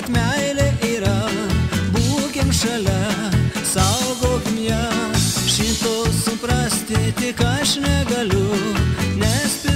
kad meilė yra, būkim šalia, saugokim ją. Šito suprasti tik aš negaliu, nespėjau.